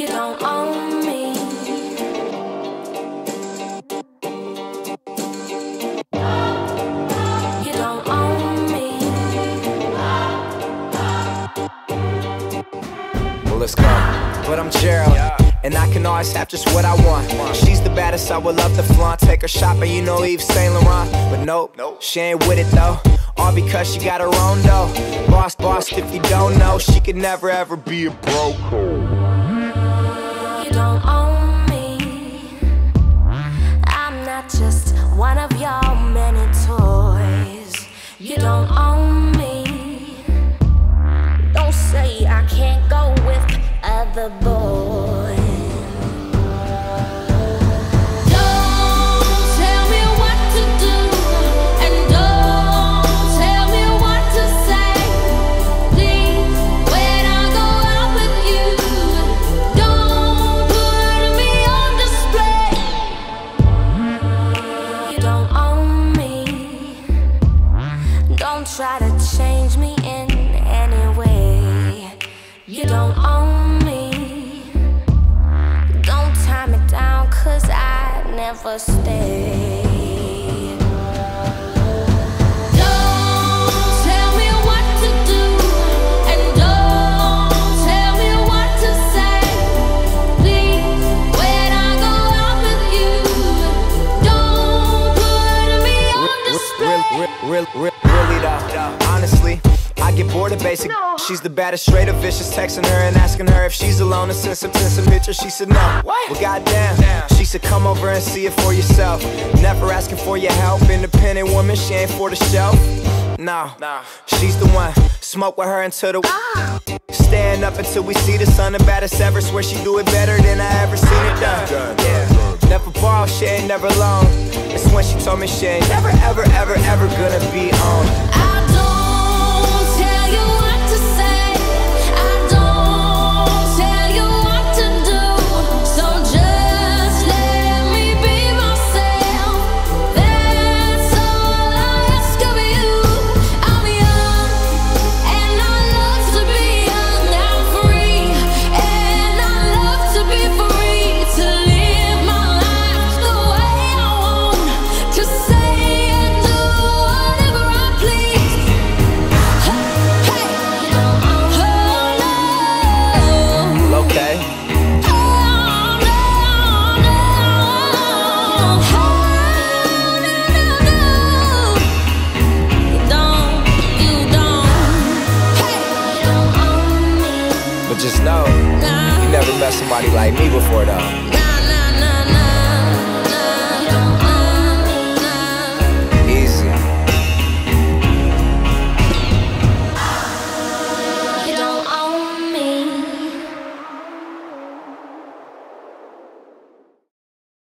You don't own me. Don't own me. Well, let's go. But I'm Gerald, and I can always have just what I want. She's the baddest, I would love to flaunt. Take her shopping, you know Yves Saint Laurent. But nope, she ain't with it though. All because she got her own though. Boss, boss, if you don't know, she could never ever be a broke. Me. What to Don't tell me what to say Please when i go up with you Don't put me on display You don't own me Don't try to change me in any way. You don't own put me on display. Real, real, real, really though. Honestly, I get bored of basic. She's the baddest, straight up vicious. Texting her and asking her if she's alone and send some, send some pictures. She said no. Well, goddamn. She said come over and see it for yourself. Never asking for your help. Independent woman, she ain't for the show. No, she's the one. Smoke with her until the. Stand up until we see the sun. The baddest ever. Swear she do it better than I ever seen it done. Yeah. Never ball, she ain't never alone. It's when she told me she ain't never, ever, ever, ever gonna be on. Somebody like me before though.